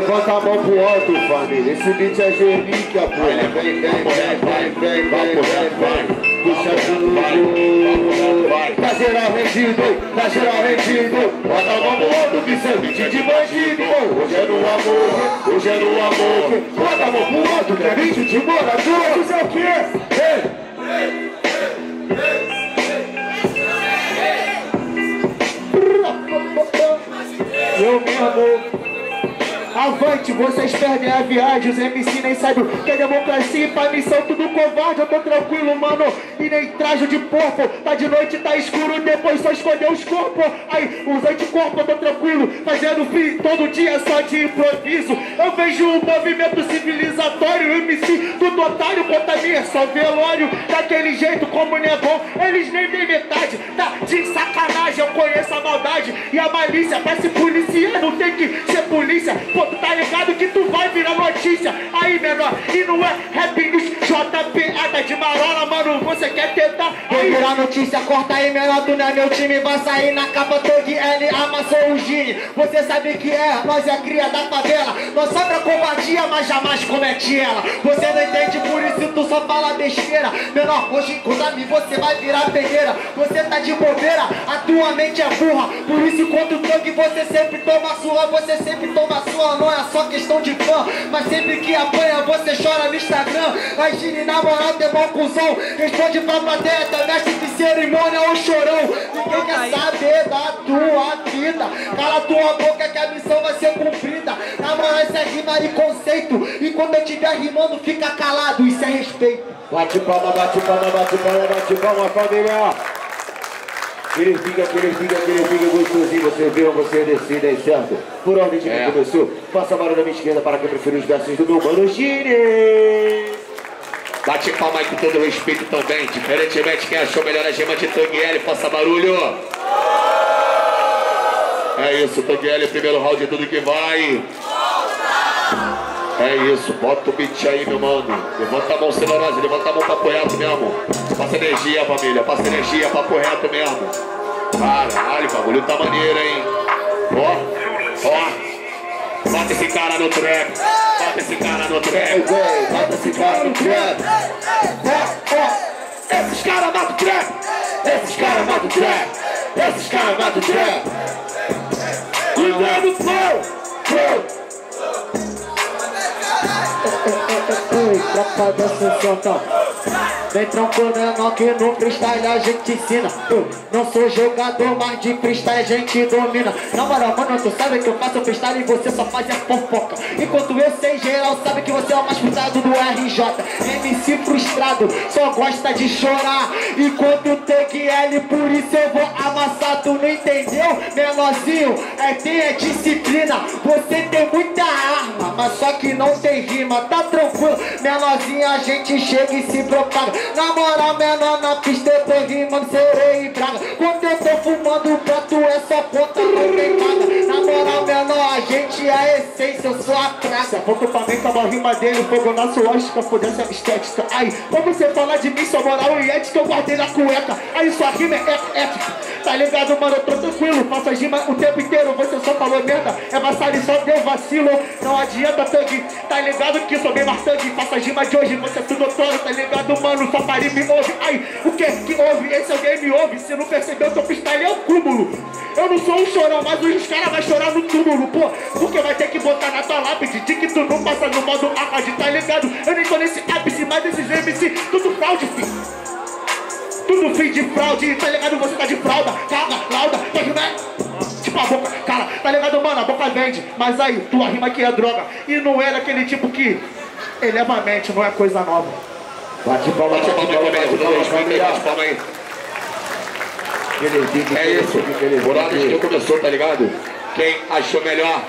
levanta a mão pro alto, família. Esse beat é relíquia, pô. Vem, vem, vem, vem, vem, vem, vem, vem. Puxa tudo. Tá geral rendido, tá geral rendido. Bota a mão pro alto, que é beat de bandido. Hoje é no amor, hoje é no amor. Bota a mão pro alto, que é beat de morador. Isso é o quê? Ei! Eu mesmo. Avante, vocês perdem a viagem, os MC nem sabem o que é democracia e pra missão tudo covarde, eu tô tranquilo, mano, e nem traje de porco, tá de noite, tá escuro, depois só esconder os corpos, aí, os anticorpos, eu tô tranquilo, fazendo fim todo dia só de improviso, eu vejo um movimento civilizatório, MC tudo otário, conta minha, só velório, daquele jeito como não é eles nem veem metade, tá de sacanagem, eu conheço a maldade e a malícia, pra se policiar não tem que e não é rap news, JP, Ada de marola, mano, você quer tentar, aí, virar notícia, corta aí, menor, tu não é meu time Vai sair na capa, Tog L, amassou o Gini Você sabe que é, nós é cria da favela. Nós sobra covardia, mas jamais comete ela. Você não entende, por isso tu só fala besteira. Menor, hoje contra mim você vai virar peneira. Você tá de bobeira, a tua mente é burra. Por isso enquanto Tog você sempre toma sua Você sempre toma sua, não é só questão de fã. Mas sempre que apanha você chora no Instagram. Mas Gini, na moral, tem bom cuzão. Responde pra plateia, tá mestre de cerimônia ou chorão. Ninguém quer saber da tua vida. Cala tua boca que a missão vai ser cumprida. Na moral, isso é rima e conceito. E quando eu estiver rimando, fica calado, isso é respeito. Bate palma, bate palma, bate palma, bate palma, família. Aquele fica, aquele fica, aquele fica gostosinho, vocês viram, vocês decidem, certo? Por a gente É. começou? Faça mão da minha esquerda para quem preferir os versos do meu mano Gine. Bate palma aí com todo respeito também. Diferentemente, quem achou melhor a gema de Tanguele, faça barulho. É isso, Tanguele, primeiro round, tudo que vai. É isso, bota o beat aí, meu mano. Levanta a mão, Celorose, levanta a mão, papo reto mesmo. Passa energia, família, passa energia, papo reto mesmo. Caralho, o bagulho tá maneiro, hein? Ó, ó. Bota esse cara no trap, bota esse cara no trap. Bota esse cara no trap. Ó, ó, esses caras matam o trap, esses caras matam o trap, esses caras matam o trap. Cuidado, flow, flow. Ei, tropa da Sensata Vem tranquilo, menor, que no freestyle a gente ensina. Eu não sou jogador, mas de freestyle a gente domina. Na moral, mano, tu sabe que eu faço freestyle e você só faz é fofoca. Enquanto eu sei geral, sabe que você é o mais frustrado do RJ MC frustrado, só gosta de chorar. Enquanto tem que L, por isso eu vou amassar Tu não entendeu, menorzinho? É ter disciplina. Você tem muita arma, mas só que não tem rima. Tá tranquilo, menorzinho, a gente chega e se propaga Na moral, menor, na pista tô rimando, serei e braga Quando eu tô fumando, pra tu é só ponta, não tem nada Na moral, menor, a gente é a essência, eu sou a praga Pouco pra mim, tava a rima dele, fogo na lógica, fodendo essa estética. Aí, pra você falar de mim, sua moral e ética, eu guardei na cueca. Aí, sua rima é ética. Tá ligado, mano? Eu tô tranquilo, faço a rima o tempo inteiro. Você só falou merda, é vassalo e só deu vacilo. Não adianta, Tang. Tá ligado que sou bem martang. Faço a rima de hoje, você é tudo doutor, tá ligado, mano? Só pare me ouve. Aí, o que que ouve? Esse alguém me ouve. Se não percebeu, teu freestyle é o cúmulo. Eu não sou um chorão, mas os caras vão chorar no túmulo, pô. Porque vai ter que botar na tua lápide de que tu não passa no modo arrade, tá ligado? Eu nem tô nesse ápice, mas esses MC, tudo fraude. Tudo fim de fraude, tá ligado? Você tá de fralda, caga, lauda, rima é... Tipo a boca, cara, tá ligado, mano? A boca vende, mas aí, tua rima aqui é droga. E não era aquele tipo que eleva a mente, não é coisa nova. Bate palma, Bate palma com todo respeito aí, bate palma aí. É isso, onde que começou, tá ligado? Quem achou melhor,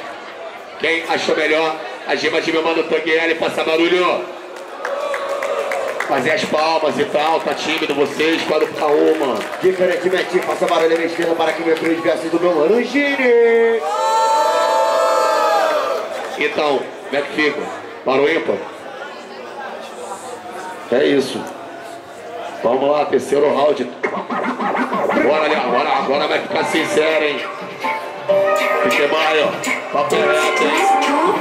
quem achou melhor, a gema de meu mano Tanguele, passa barulho. Fazer as palmas e tal, tá tímido vocês, quadro pra uma. Diferentemente, faça barulho à minha esquerda para que me prende versos do meu mano Gine. Então, como é que fica? Parou ímpar? É isso. Vamos lá, terceiro round. Bora, Léo, agora, agora vai ficar sincero, hein? Fique ó. Papo reto, hein?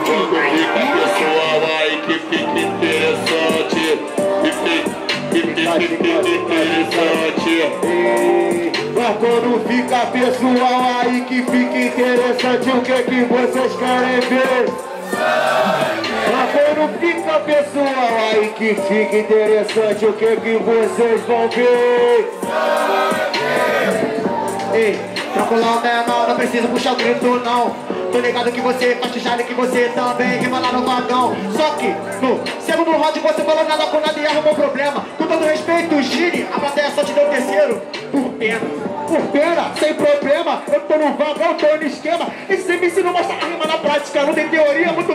Quando fica pessoal aí que fica interessante. Que fica, fica interessante. Mas quando fica pessoal aí que fica interessante, o que que vocês querem ver? Fica pessoal aí que fica interessante, o que que vocês vão ver? Ei, tranquilão menor, não precisa puxar o grito não. Tô ligado que você faz chujada que você também rima lá no vagão. Só que no segundo round você falou nada com nada e arrumou problema. Com todo respeito, Gini, a plateia só te deu terceiro. Por pena Por pena, sem problema, eu tô no vagão, tô no esquema. Esse MC não mostra a rima na prática, não tem teoria, muito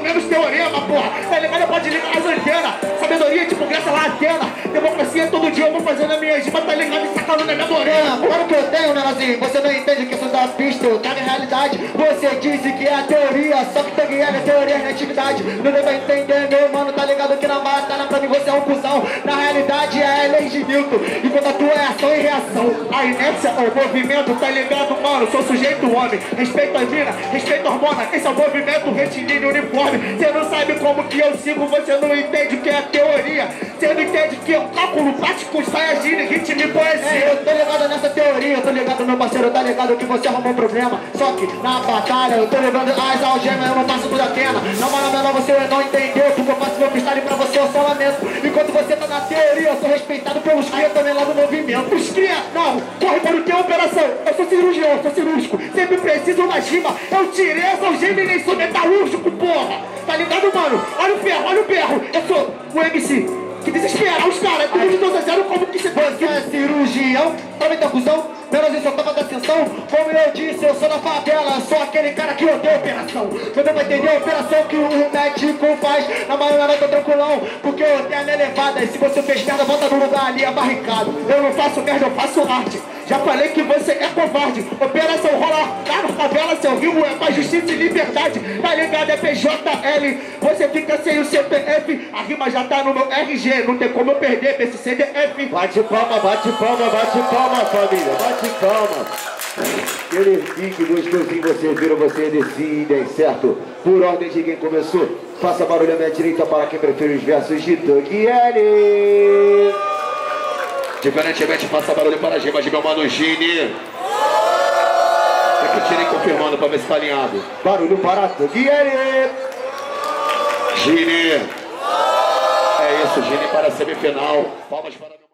Atena Democracia todo dia. Eu vou fazendo a minha rima, tá ligado? E sacando na minha morena. Agora que eu tenho, Nenãozinho, você não entende que da pista Eu trago a realidade, você disse que é a teoria Só que Thug é teoria na atividade. Não deve entender, meu mano, tá ligado que na batalha pra mim você é um cuzão. Na realidade é a lei de Newton Enquanto a tua é ação e reação A inércia é o movimento, tá ligado, mano? Sou sujeito homem, respeito a mina, respeito a hormona Esse é o movimento retilíneo uniforme. Você não sabe como que eu sigo, você não entende o que é teoria. Você não entende que eu cálculo prático, sai agindo, ritmo e É, poesia eu tô ligado nessa teoria, eu tô ligado meu parceiro, tá ligado que você arrumou um problema. Só que na batalha eu tô levando as algemas, eu não passo por Atena. Na menor você não entendeu, porque eu faço meu freestyle pra você, eu só lamento. Enquanto você tá na teoria, eu sou respeitado pelos cria também lá no movimento. Os cria, não, corre para o é operação. Eu sou cirurgião, sou cirúrgico. Sempre preciso na rima. Eu tirei essa algema e nem sou metalúrgico, porra. Tá ligado, mano? Olha o ferro, olha o berro. Eu sou o MC que desespera os caras Tudo de 2 a 0 como que se Você é cirurgião, também tá cuzão Menos eu tava da atenção Como eu disse, eu sou da favela Sou aquele cara que odeia operação. Você vai entender a operação que o médico faz. Na maioria eu tô tranquilão Porque eu odeio a minha levada. E se você fez merda, volta no lugar ali, é barricado. Eu não faço merda, eu faço arte já falei que você é covarde Operação rola lá na favela Seu rimo é pra justiça e liberdade Tá ligado? É PJL Você fica sem o CPF A rima já tá no meu RG Não tem como eu perder pra esse CDF Bate palma, bate palma, bate palma, família, bate palma. Aquele pique gostosinho, vocês viram, vocês decidem, certo? Por ordem de quem começou, faça barulho à minha direita para quem prefere os versos de Thug L. Diferentemente, faça barulho para a gema de meu mano Gini. É que eu tirei confirmando pra ver se tá alinhado. Barulho para L. Gini. É isso, Gini para a semifinal. Palmas para